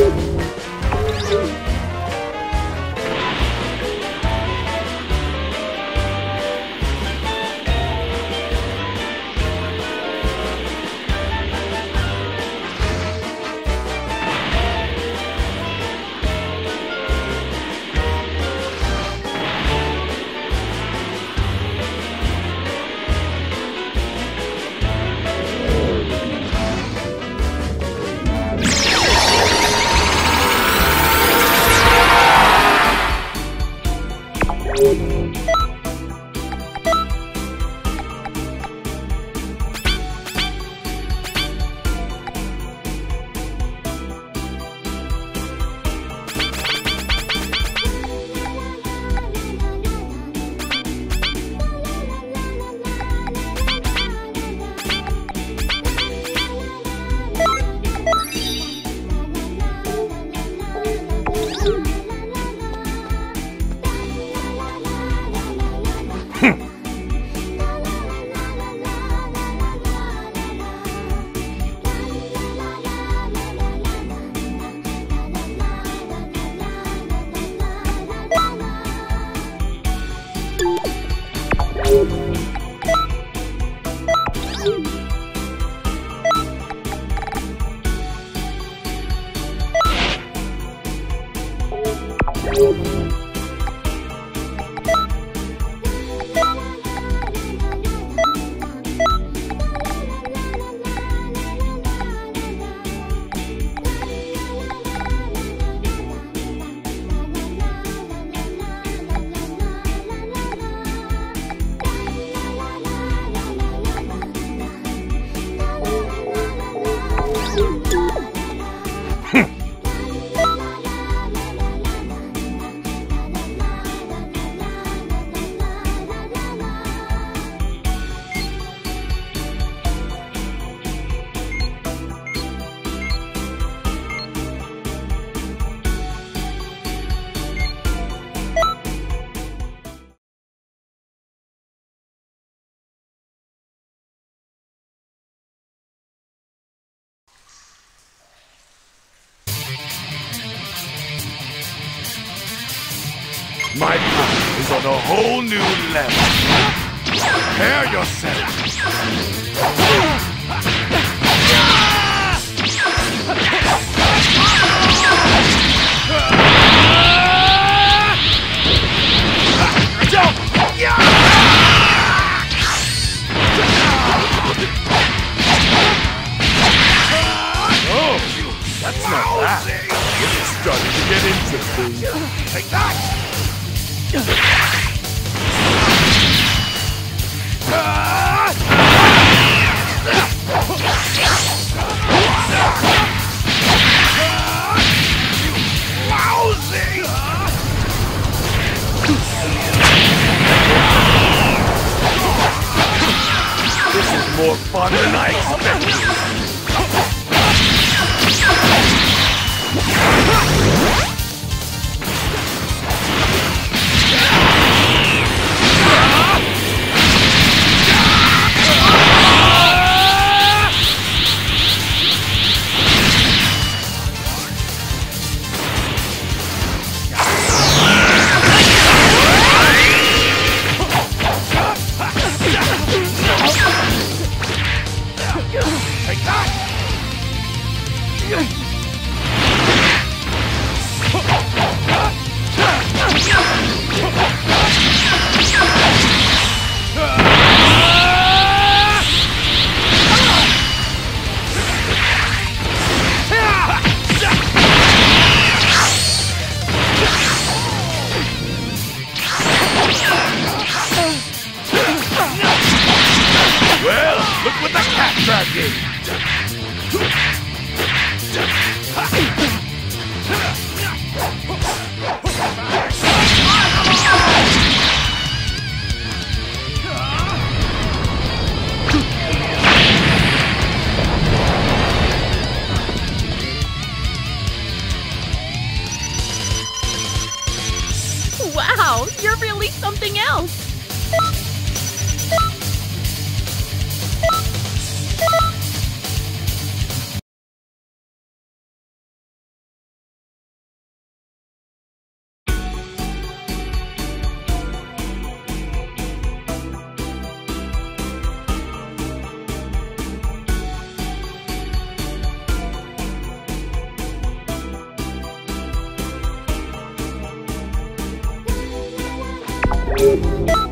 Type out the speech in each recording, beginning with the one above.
you. My power is on a whole new level. Prepare yourself. Oh, that's not bad. This is starting to get interesting. Take that! This is more fun than I expected. Wow, you're really something else. Welcome.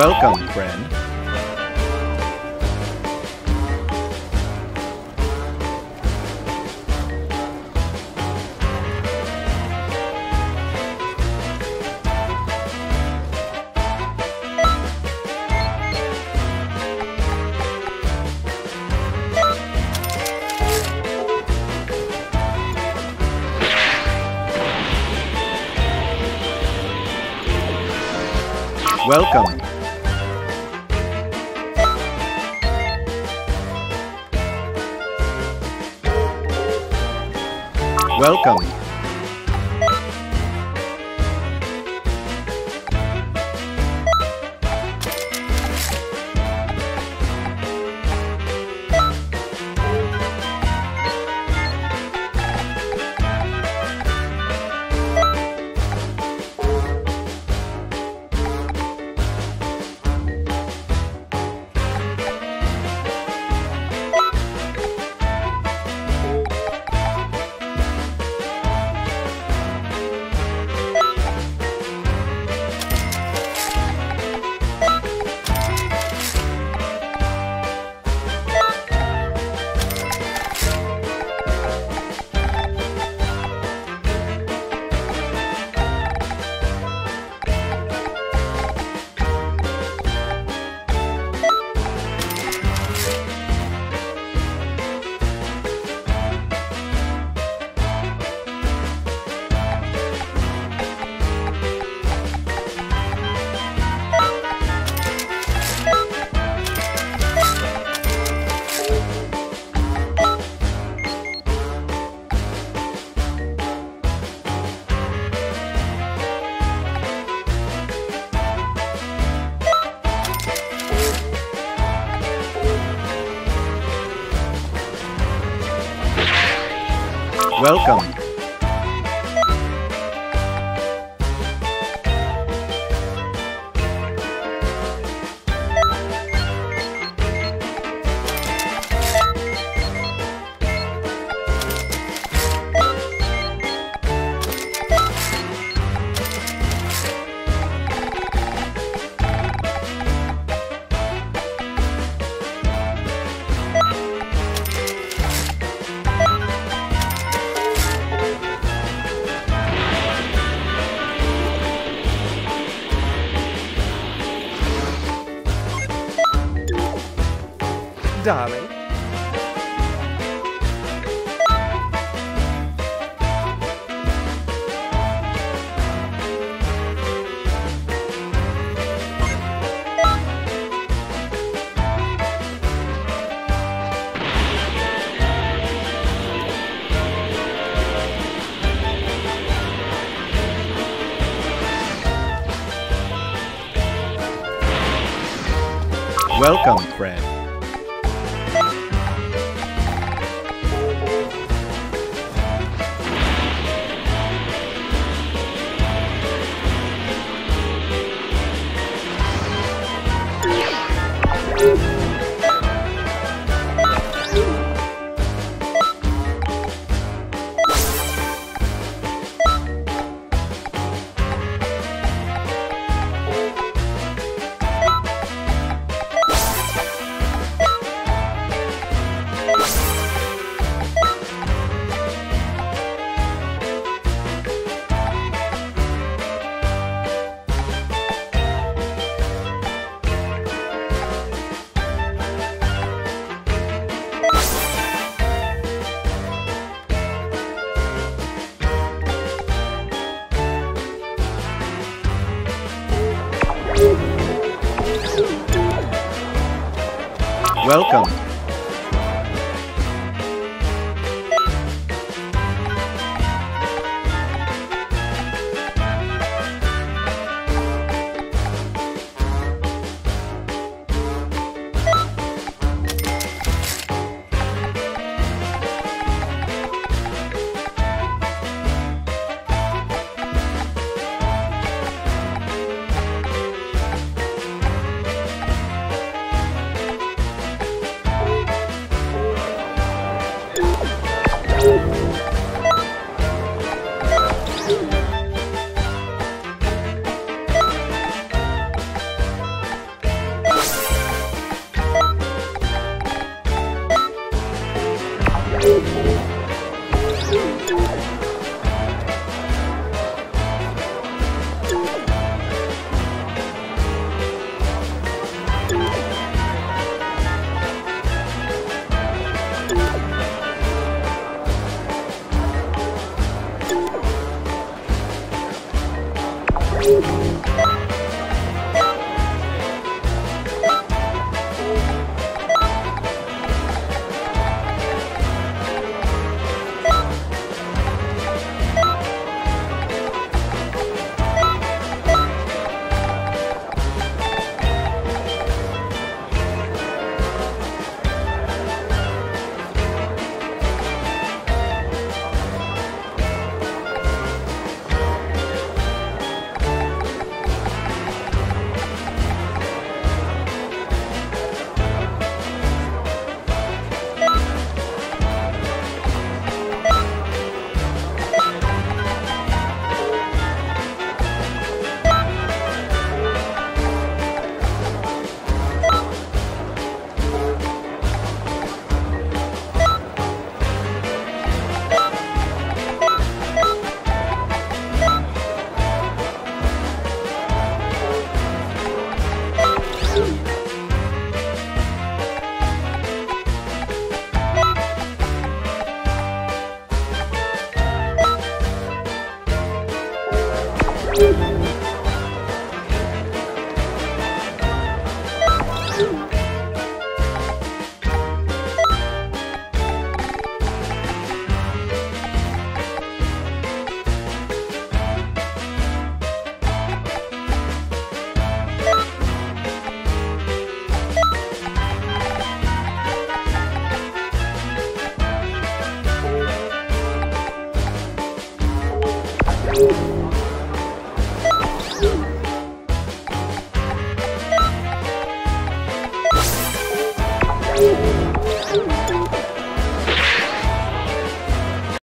Welcome, friend. Welcome. Welcome. Welcome. Darling. Welcome, friend. Welcome. You